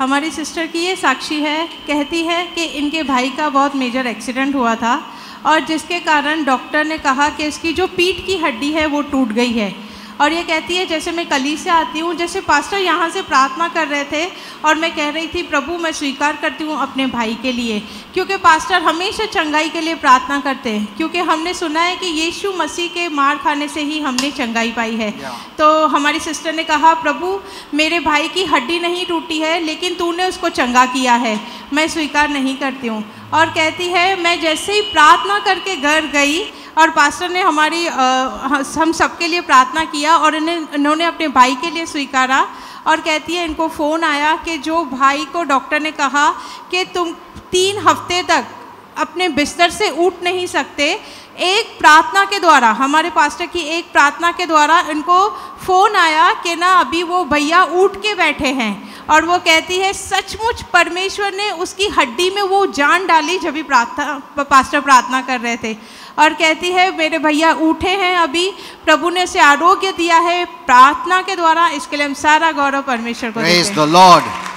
हमारी सिस्टर की ये साक्षी है, कहती है कि इनके भाई का बहुत मेजर एक्सीडेंट हुआ था और जिसके कारण डॉक्टर ने कहा कि इसकी जो पीठ की हड्डी है वो टूट गई है। और ये कहती है जैसे मैं कली से आती हूँ जैसे पास्टर यहाँ से प्रार्थना कर रहे थे और मैं कह रही थी प्रभु मैं स्वीकार करती हूँ अपने भाई के लिए क्योंकि पास्टर हमेशा चंगाई के लिए प्रार्थना करते हैं क्योंकि हमने सुना है कि यीशु मसीह के मार खाने से ही हमने चंगाई पाई है तो हमारी सिस्टर ने कहा प्रभु मेरे भाई की हड्डी नहीं टूटी है लेकिन तूने उसको चंगा किया है मैं स्वीकार नहीं करती हूँ और कहती है मैं जैसे ही प्रार्थना करके घर गई और पास्टर ने हमारी हम सबके लिए प्रार्थना किया और इन्हें, इन्होंने अपने भाई के लिए स्वीकारा और कहती है, इनको फ़ोन आया कि जो भाई को डॉक्टर ने कहा कि तुम तीन हफ़्ते तक अपने बिस्तर से उठ नहीं सकते, एक प्रार्थना के द्वारा, हमारे पास्टर की एक प्रार्थना के द्वारा इनको फ़ोन आया कि ना अभी वो भैया उठ के बैठे हैं। और वो कहती है सचमुच परमेश्वर ने उसकी हड्डी में वो जान डाली जब भी प्रार्थना पास्टर प्रार्थना कर रहे थे। और कहती है मेरे भैया उठे हैं अभी प्रभु ने उसे आरोग्य दिया है प्रार्थना के द्वारा इसके लिए हम सारा गौरव परमेश्वर को Praise